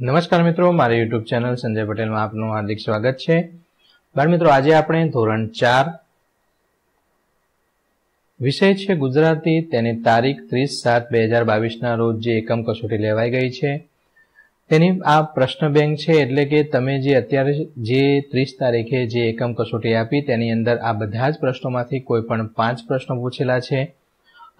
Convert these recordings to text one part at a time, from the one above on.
નમસ્કાર મિત્રો, મારી યુટ્યુબ ચેનલ સંજય પટેલમાં આપનું હાર્દિક સ્વાગત છે. બાળ મિત્રો, આજે આપણે ધોરણ ચાર વિષય છે ગુજરાતી. તેની તારીખ ત્રીસ સાત બે હજાર બાવીસના રોજ જે એકમ કસોટી લેવાઈ ગઈ છે. તેની આ પ્રશ્ન બેંક છે એટલે કે તમે જે અત્યારે જે ત્રીસ તારીખે જે એકમ કસોટી આપી, તેની અંદર આ બધા જ પ્રશ્નોમાંથી કોઈ પણ પાંચ પ્રશ્નો પૂછેલા છે.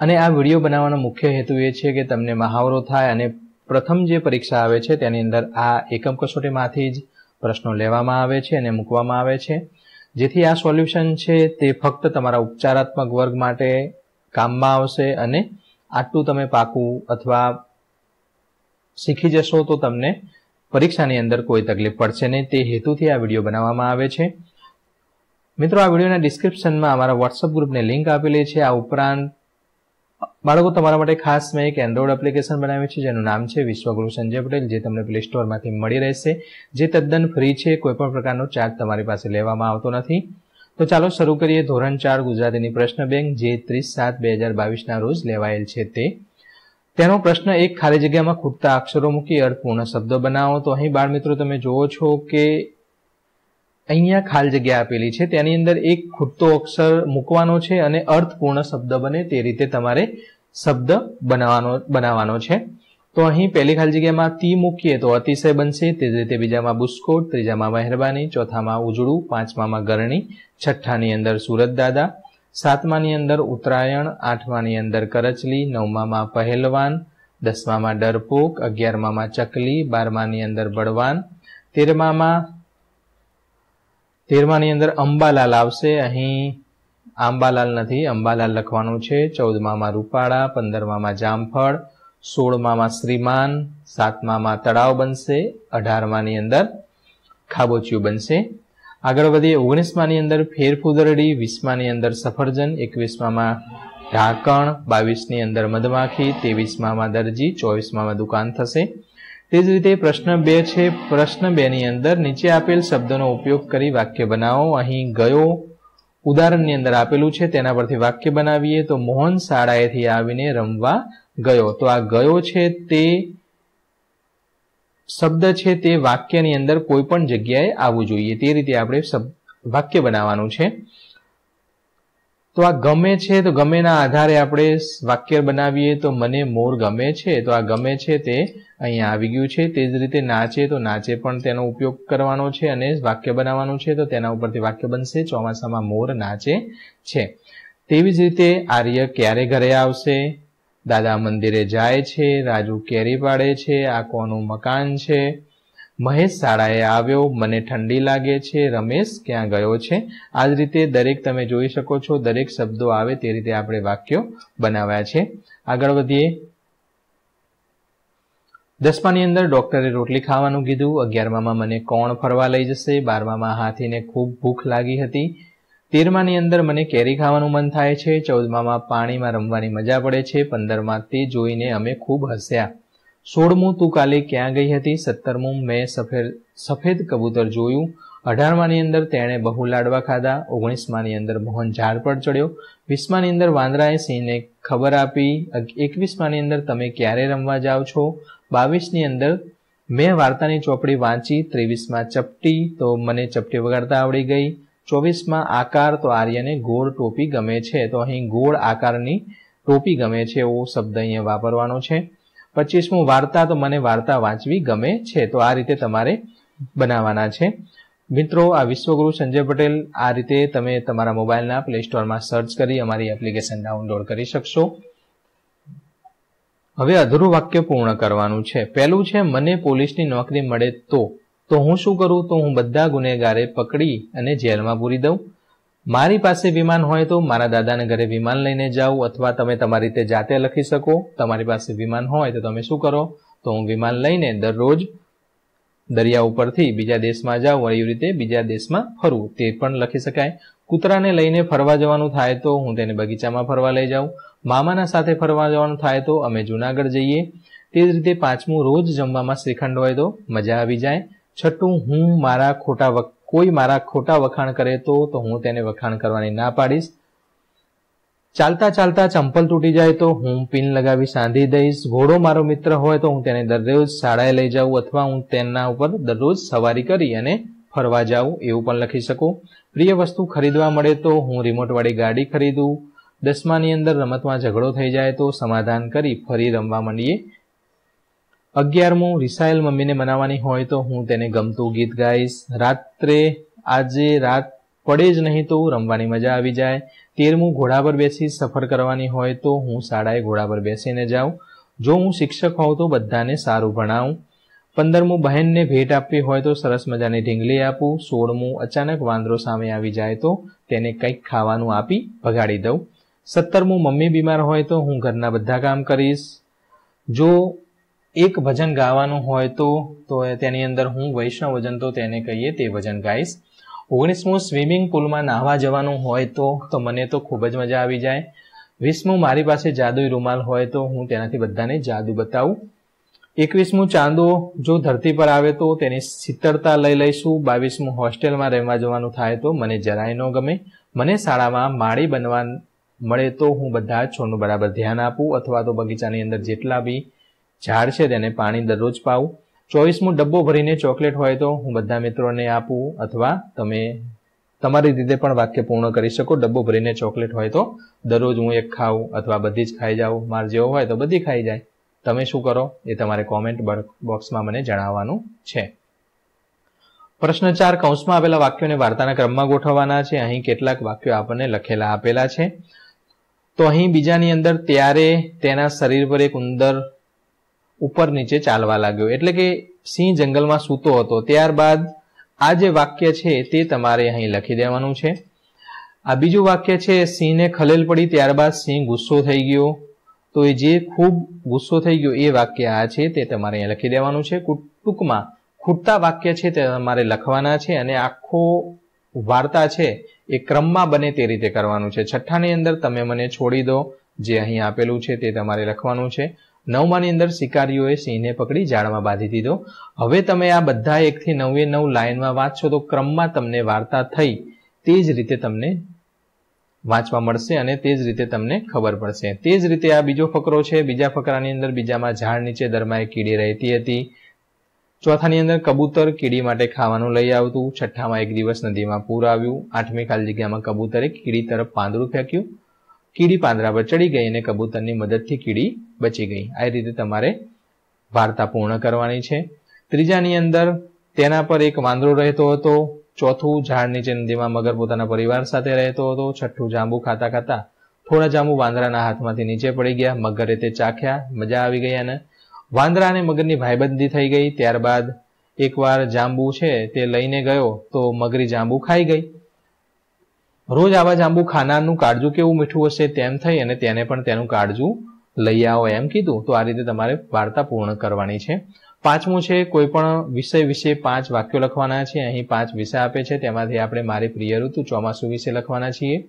અને આ વીડિયો બનાવવાનો મુખ્ય હેતુ એ છે કે તમને મહાવરો થાય અને પ્રથમ જે પરીક્ષા આવે છે, તેની અંદર આ એકમ કસોટીમાંથી જ પ્રશ્નો લેવામાં આવે છે અને મૂકવામાં આવે છે. જેથી આ સોલ્યુશન છે તે ફક્ત તમારા ઉપચારાત્મક વર્ગ માટે કામમાં આવશે અને આટલું તમે પાકું અથવા શીખી જશો તો તમને પરીક્ષાની અંદર કોઈ તકલીફ પડશે નહીં. તે હેતુથી આ વીડિયો બનાવવામાં આવે છે. મિત્રો, આ વિડીયોના ડિસ્ક્રિપ્શનમાં અમારા વોટ્સઅપ ગ્રુપને લિંક આપેલી છે. આ ઉપરાંત બાળકો, તમારા માટે ખાસ મેં એક એન્ડ્રોઇડ એપ્લિકેશન બનાવી છે, જેનું નામ છે વિશ્વગુરુ સંજય પટેલ, જે તમને પ્લે સ્ટોરમાંથી મળી રહેશે. જે તદ્દન ફ્રી છે, કોઈપણ પ્રકારનો ચાર્જ તમારી પાસે લેવામાં આવતો નથી. તો ચાલો શરૂ કરીએ ધોરણ ચાર ગુજરાતીની પ્રશ્ન બેંક, જે ત્રીસ સાત બે હજાર બાવીસના રોજ લેવાયેલ છે તે. તેનો પ્રશ્ન એક, ખાલી જગ્યામાં ખૂટતા અક્ષરો મૂકી અર્થપૂર્ણ શબ્દો બનાવો. તો અહીં બાળ મિત્રો તમે જુઓ છો કે અહીંયા ખાલ જગ્યા આપેલી છે. તેની અંદર એક ખૂટતો અક્ષર મૂકવાનો છે અને અર્થપૂર્ણ શબ્દ બને તે રીતે તમારે શબ્દ બનાવવાનો બનાવવાનો છે. તો અહીં પહેલી ખાલી જગ્યામાં તી મૂકીએ તો અતિશય બનશે. તે જ રીતે બીજામાં બુસ્કોટ, ત્રીજામાં મહેરબાની, ચોથામાં ઉજળું, પાંચમામાં ગરણી, છઠ્ઠાની અંદર સુરત દાદા, સાતમાની અંદર ઉત્તરાયણ, આઠમાની અંદર કરચલી, નવમામાં પહેલવાન, દસમામાં ડરપોક, અગિયારમામાં ચકલી, બારમાની અંદર બળવાન, તેરમામાં તેરમાની અંદર અંબાલાલ આવશે. અહીં આંબાલાલ નથી, અંબાલાલ લખવાનું છે. ચૌદમામાં રૂપાળા, પંદરમામાં જામફળ, સોળમામાં શ્રીમાન, સાતમામાં તળાવ બનશે, અઢારમાની અંદર ખાબોચિયું બનશે. આગળ વધીએ, ઓગણીસમાની અંદર ફેરફુદરડી, વીસમાની અંદર સફરજન, એકવીસમામાં ઢાંકણ, બાવીસની અંદર મધમાખી, ત્રેવીસમામાં દરજી, ચોવીસમામાં દુકાન થશે. તે જ રીતે પ્રશ્ન બે છે. પ્રશ્ન બેની અંદર નીચે આપેલ શબ્દનો ઉપયોગ કરી વાક્ય બનાવો. અહીં ગયો ઉદાહરણની અંદર આપેલું છે, તેના પરથી વાક્ય બનાવીએ તો મોહન શાળાએથી આવીને રમવા ગયો. તો આ ગયો છે તે શબ્દ છે તે વાક્યની અંદર કોઈ પણ જગ્યાએ આવવું જોઈએ. તે રીતે આપણે વાક્ય બનાવવાનું છે. તો આ ગમે છે, તો ગમેના આધારે આપણે વાક્ય બનાવીએ, તો મને મોર ગમે છે, તો આ ગમે છે તે અહીંયા આવી ગયું છે. તે જ રીતે નાચે, તો નાચે પણ તેનો ઉપયોગ કરવાનો છે અને વાક્ય બનાવવાનું છે, તો તેના ઉપરથી વાક્ય બનશે, ચોમાસામાં મોર નાચે છે. તેવી જ રીતે આર્ય ક્યારે ઘરે આવશે? દાદા મંદિરે જાય છે, રાજુ કેરી પાડે છે, આ કોનું મકાન છે? મહેશ શાળાએ આવ્યો, મને ઠંડી લાગે છે. રમેશ, ક્યાં ગયો છે? આ જ રીતે દરેક તમે જોઈ શકો છો, દરેક શબ્દો આવે તે રીતે આપણે વાક્યો બનાવ્યા છે. આગળ વધીએ. દસમાની અંદર ડોક્ટરે રોટલી ખાવાનું કીધું. અગિયારમામાં મને કોણ ફરવા લઈ જશે? બારમામાં હાથીને ખૂબ ભૂખ લાગી હતી. તેરમાની અંદર મને કેરી ખાવાનું મન થાય છે. ચૌદમામાં પાણીમાં રમવાની મજા પડે છે. પંદરમાં તે જોઈને અમે ખૂબ હસ્યા. સોળમું તું કાલે ક્યાં ગઈ હતી? સત્તરમું મેં સફેદ સફેદ કબૂતર જોયું. અઢારમાની અંદર તેણે બહુ લાડવા ખાધા. ઓગણીસમાની અંદર મોહન ઝાડ પર ચડ્યો. વીસમાની અંદર વાંદરાએ સિંહને ખબર આપી. એકવીસમાની અંદર તમે ક્યારે રમવા જાઓ છો? બાવીસની અંદર મેં વાર્તાની ચોપડી વાંચી. ત્રેવીસમાં ચપટી, તો મને ચપટી વગાડતા આવડી ગઈ. ચોવીસમાં આકાર, તો આર્યને ગોળ ટોપી ગમે છે. તો અહીં ગોળ આકારની ટોપી ગમે છે એવો શબ્દ અહીંયા વાપરવાનો છે. પચીસમું વાર્તા તો મને વાર્તા વાંચવી ગમે છે, તો આ રીતે તમારે બનાવવાના છે. મિત્રો, આ વિશ્વગુરુ સંજય પટેલ, આ રીતે તમે તમારા મોબાઈલના પ્લે સ્ટોરમાં સર્ચ કરી અમારી એપ્લિકેશન ડાઉનલોડ કરી શકશો. હવે અધૂરું વાક્ય પૂર્ણ કરવાનું છે. પહેલું છે, મને પોલીસની નોકરી મળે તો. તો હું શું કરું? તો હું બધા ગુનેગારે પકડી અને જેલમાં પૂરી દઉં. મારી પાસે વિમાન હોય તો મારા દાદાને ઘરે વિમાન લઈને જાઉં અથવા તમે તમારી રીતે જાતે લખી શકો. તમારી પાસે વિમાન હોય તો તમે શું કરો? તો હું વિમાન લઈને દરરોજ દરિયા ઉપરથી બીજા દેશમાં જાઉં એવી રીતે બીજા દેશમાં ફરવું તે પણ લખી શકાય. કૂતરાને લઈને ફરવા જવાનું થાય તો હું તેને બગીચામાં ફરવા લઈ જાઉં. મામાના સાથે ફરવા જવાનું થાય તો અમે જુનાગઢ જઈએ. તે જ રીતે પાંચમું રોજ જમવામાં શ્રીખંડ હોય તો મજા આવી જાય. છઠ્ઠું હું મારા ખોટા કોઈ મારા ખોટા વખાણ કરે તો તો હું તેને વખાણ કરવાની ના પાડીશ. ચાલતા ચાલતા ચંપલ તૂટી જાય તો હું પિન લગાવી સાંધી દઈશ. ઘોડો મારો મિત્ર હોય તો હું તેને દરરોજ શાળાએ લઈ જાઉં અથવા હું તેના ઉપર દરરોજ સવારી કરી અને ફરવા જાઉં એવું પણ લખી શકું. પ્રિય વસ્તુ ખરીદવા મળે તો હું રિમોટવાળી ગાડી ખરીદું. દસમાની અંદર રમતમાં ઝઘડો થઈ જાય તો સમાધાન કરી ફરી રમવા માંડીએ. અગિયારમું રિસાયલ મમ્મીને મનાવવાની હોય તો હું તેને ગમતું ગીત ગાઈશ. રાત્રે, આજે રાત પડે જ નહીં તો રમવાની મજા આવી જાય. તેરમું ઘોડા પર બેસી સફર કરવાની હોય તો હું શાળાએ ઘોડા પર બેસીને જાઉં. જો હું શિક્ષક હોઉં તો બધાને સારું ભણાવું. પંદરમું બહેનને ભેટ આપવી હોય તો સરસ મજાની ઢીંગલી આપું. સોળમું અચાનક વાંદરો સામે આવી જાય તો તેને કંઈક ખાવાનું આપી ભગાડી દઉં. સત્તરમું મમ્મી બીમાર હોય તો હું ઘરના બધા કામ કરીશ. જો એક ભજન ગાવાનું હોય તો તો તેની અંદર હું વૈષ્ણવ ભજન તો તેને કહીએ તે ભજન ગાઈશ. ઓગણીસમું સ્વિમિંગ પુલમાં નાહવા જવાનું હોય તો તો મને તો ખૂબ જ મજા આવી જાય. વીસમું મારી પાસે જાદુઈ રૂમાલ હોય તો હું તેનાથી બધાને જાદુ બતાવું. એકવીસમું ચાંદો જો ધરતી પર આવે તો તેની શીતળતા લઈ લઈશું. બાવીસમું હોસ્ટેલમાં રહેવા જવાનું થાય તો મને જરાય ન ગમે. મને શાળામાં માળી બનવા મળે તો હું બધા છોડનું બરાબર ધ્યાન આપું અથવા તો બગીચાની અંદર જેટલા બી ઝાડ છે તેને પાણી દરરોજ પાવું. ચોવીસમું ડબ્બો ભરીને ચોકલેટ હોય તો હું બધા મિત્રોને આપું અથવા તમે તમારી રીતે પણ વાક્ય પૂર્ણ કરી શકો. ડબ્બો ભરીને ચોકલેટ હોય તો દરરોજ હું એક ખાઉં અથવા બધી જ ખાઈ જાઉં. માર જેવો હોય તો બધી ખાઈ જાય. તમે શું કરો એ તમારે કોમેન્ટ બોક્સમાં મને જણાવવાનું છે. પ્રશ્ન ચાર, કૌંસમાં આપેલા વાક્યોને વાર્તાના ક્રમમાં ગોઠવવાના છે. અહીં કેટલાક વાક્યો આપણને લખેલા આપેલા છે. તો અહીં બીજાની અંદર ત્યારે તેના શરીર પર એક ઉંદર ઉપર નીચે ચાલવા લાગ્યો. એટલે કે સિંહ જંગલમાં સૂતો હતો. ત્યારબાદ આ જે વાક્ય છે તે તમારે અહીં લખી દેવાનું છે. આ બીજું વાક્ય છે, સિંહને ખલેલ પડી, ત્યારબાદ સિંહ ગુસ્સો થઈ ગયો. તો એ જે ખૂબ ગુસ્સો થઈ ગયો એ વાક્ય આ છે તે તમારે અહીં લખી દેવાનું છે. ટૂંકમાં ખૂટતા વાક્ય છે તે તમારે લખવાના છે અને આખો વાર્તા છે એ ક્રમમાં બને તે રીતે કરવાનું છે. છઠ્ઠાની અંદર તમે મને છોડી દો જે અહીં આપેલું છે તે તમારે લખવાનું છે. નવમાની અંદર શિકારીઓએ સિંહને પકડી જાળમાં બાંધી દીધો. હવે તમે આ બધા એકથી નવે નવ લાઇનમાં વાંચશો તો ક્રમમાં તમને વાર્તા થઈ. તે જ રીતે તમને વાંચવા મળશે અને તે જ રીતે તમને ખબર પડશે. તે જ રીતે આ બીજો ફકરો છે. બીજા ફકરાની અંદર બીજામાં ઝાડ નીચે દરમાએ કીડી રહેતી હતી. ચોથાની અંદર કબૂતર કીડી માટે ખાવાનું લઈ આવતું. છઠ્ઠામાં એક દિવસ નદીમાં પૂર આવ્યું. આઠમી ખાલી જગ્યામાં કબૂતરે કીડી તરફ પાંદડું ફેંક્યું. કીડી પાંદડા પર ચડી ગઈ અને કબૂતરની મદદથી કીડી બચી ગઈ. આ રીતે તમારે વાર્તા પૂર્ણ કરવાની છે. ત્રીજાની અંદર તેના પર એક વાંદરો રહેતો હતો. ચોથું ઝાડ નીચે નદીમાં મગર પોતાના પરિવાર સાથે રહેતો હતો. છઠ્ઠું જાંબુ ખાતા ખાતા થોડા જાંબુ વાંદરાના હાથમાંથી નીચે પડી ગયા. મગરે તે ચાખ્યા. મજા આવી ગઈ અને વાંદરા અને મગરની ભાઈબંધી થઈ ગઈ. ત્યારબાદ એકવાર જાંબુ છે તે લઈને ગયો તો મગરી જાંબુ ખાઈ ગઈ. રોજ આવા જાંબુ ખાનારનું કાળજું કેવું મીઠું હશે તેમ થઈ અને તેને પણ તેનું કાળજું લઈ આવો એમ કીધું, તો આ રીતે તમારે વાર્તા પૂર્ણ કરવાની છે. પાંચમું છે, કોઈ પણ વિષય વિશે પાંચ વાક્યો લખવાના છે, અહીં પાંચ વિષય આપે છે, તેમાંથી આપણે મારી પ્રિય ઋતુ ચોમાસું વિશે લખવાના છીએ.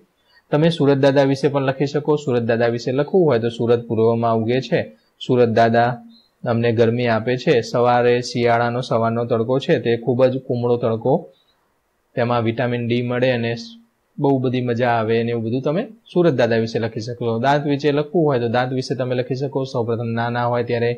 તમે સુરત દાદા વિશે પણ લખી શકો, સુરત દાદા વિશે લખવું હોય તો સુરત પૂર્વમાં ઉગે છે. સુરત દાદા અમને ગરમી આપે છે. સવારે શિયાળાનો સવારનો તડકો છે, તે ખૂબ જ કુમળો તડકો. તેમાં વિટામિન ડી મળે અને બહુ બધી મજા આવે અને એવું બધું. તમે સુરત દાદા વિશે લખી શકો દાંત વિશે લખવું હોય તો દાંત વિશે તમે લખી શકો. સૌપ્રથમ નાના હોય ત્યારે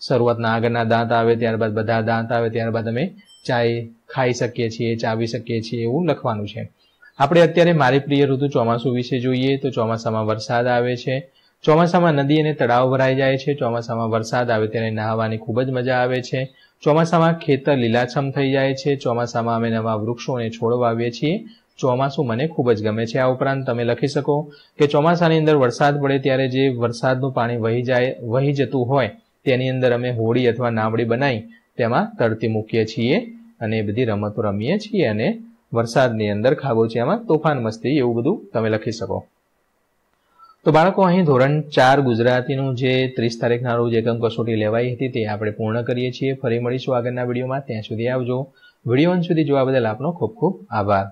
શરૂઆતના આગળના દાંત આવે, ત્યારબાદ બધા દાંત આવે, ત્યારબાદ અમે ચાય ખાઈ શકીએ છીએ, ચાવી શકીએ છીએ એવું લખવાનું છે. આપણે અત્યારે મારી પ્રિય ઋતુ ચોમાસું વિશે જોઈએ તો ચોમાસામાં વરસાદ આવે છે. ચોમાસામાં નદી અને તળાવ ભરાઈ જાય છે. ચોમાસામાં વરસાદ આવે ત્યારે નહાવાની ખૂબ જ મજા આવે છે. ચોમાસામાં ખેતર લીલાછમ થઈ જાય છે. ચોમાસામાં અમે નવા વૃક્ષો અને છોડ વાવીએ છીએ. ચોમાસું મને ખૂબ જ ગમે છે. આ ઉપરાંત તમે લખી શકો કે ચોમાસાની અંદર વરસાદ પડે ત્યારે જે વરસાદનું પાણી વહી જાય, વહી જતું હોય, તેની અંદર અમે હોળી અથવા નાવડી બનાવી તેમાં તરતી મૂકીએ છીએ અને એ બધી રમતો રમીએ છીએ અને વરસાદની અંદર ખાબોચિયામાં તોફાન મસ્તી એવું બધું તમે લખી શકો. તો બાળકો, અહીં ધોરણ ચાર ગુજરાતીનું જે ત્રીસ તારીખના રોજ એકમ કસોટી લેવાઈ હતી તે આપણે પૂર્ણ કરીએ છીએ. ફરી મળીશું આગળના વિડીયોમાં. ત્યાં સુધી આવજો. વીડિયો સુધી જોવા બદલ આપનો ખૂબ ખૂબ આભાર.